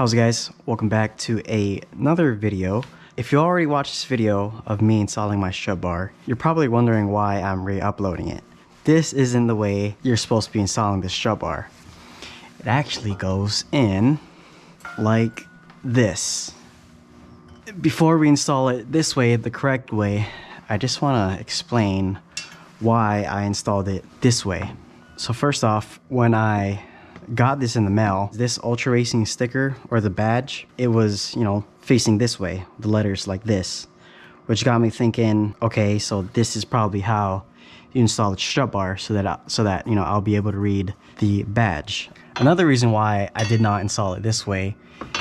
How's it guys? Welcome back to a, another video. If you already watched this video of me installing my strut bar, you're probably wondering why I'm re-uploading it. This isn't the way you're supposed to be installing the strut bar. It actually goes in like this. Before we install it this way, the correct way, I just want to explain why I installed it this way. So first off, when I got this in the mail, this Ultra Racing sticker or the badge, it was, you know, facing this way, the letters like this, which got me thinking, okay, so this is probably how you install the strut bar so that I, so that, you know, I'll be able to read the badge. Another reason why I did not install it this way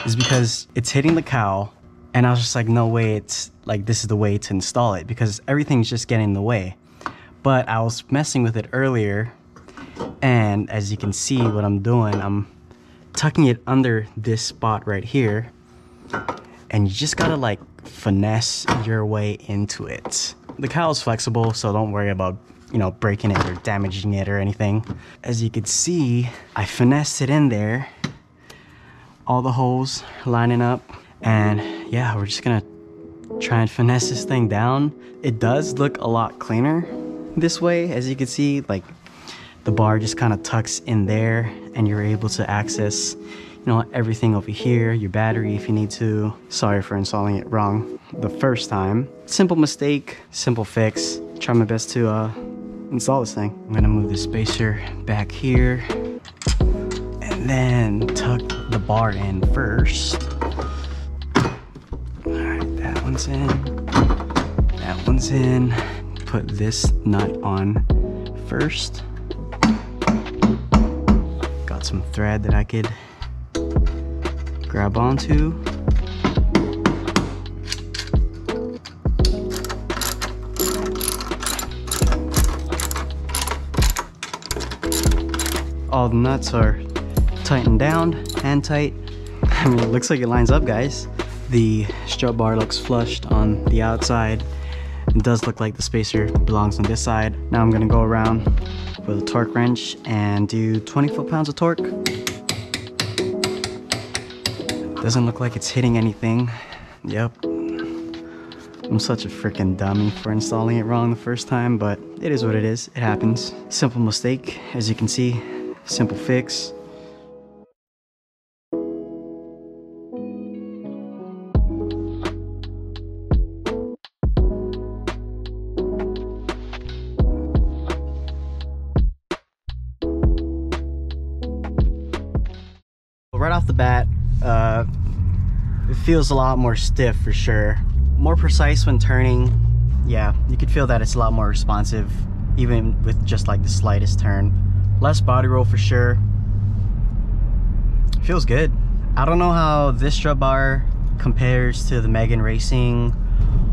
is because it's hitting the cowl and I was just like, no way, it's like this is the way to install it because everything's just getting in the way. But I was messing with it earlier and as you can see what I'm doing, I'm tucking it under this spot right here. And you just gotta like finesse your way into it. The cowl is flexible, so don't worry about you know, breaking it or damaging it or anything. As you can see, I finessed it in there. All the holes lining up. And yeah, we're just gonna try and finesse this thing down. It does look a lot cleaner this way. As you can see, like the bar just kind of tucks in there and you're able to access you know everything over here your battery if you need to. Sorry for installing it wrong the first time. Simple mistake simple fix. Try my best to uh, install this thing. I'm gonna move the spacer back here and then tuck the bar in first. All right that one's in that one's in. Put this nut on first got some thread that I could grab onto. All the nuts are tightened down, hand tight. I mean, it looks like it lines up, guys. The strut bar looks flushed on the outside. It does look like the spacer belongs on this side. Now I'm gonna go around with a torque wrench and do 20 foot-pounds of torque. Doesn't look like it's hitting anything. Yep. I'm such a freaking dummy for installing it wrong the first time, but it is what it is. It happens. Simple mistake, as you can see. Simple fix. Right off the bat, uh, it feels a lot more stiff for sure. More precise when turning. Yeah, you could feel that it's a lot more responsive, even with just like the slightest turn. Less body roll for sure. Feels good. I don't know how this strut bar compares to the Megan Racing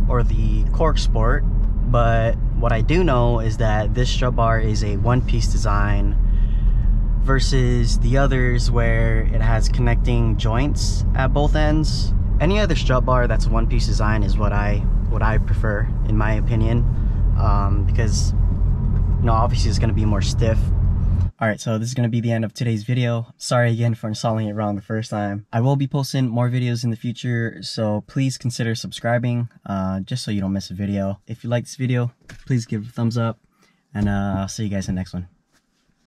or the CorkSport, but what I do know is that this strut bar is a one-piece design versus the others where it has connecting joints at both ends. Any other strut bar that's a one-piece design is what I what I prefer in my opinion um, because you know obviously it's going to be more stiff. Alright, so this is going to be the end of today's video. Sorry again for installing it wrong the first time. I will be posting more videos in the future, so please consider subscribing, uh, just so you don't miss a video. If you like this video, please give it a thumbs up, and uh, I'll see you guys in the next one.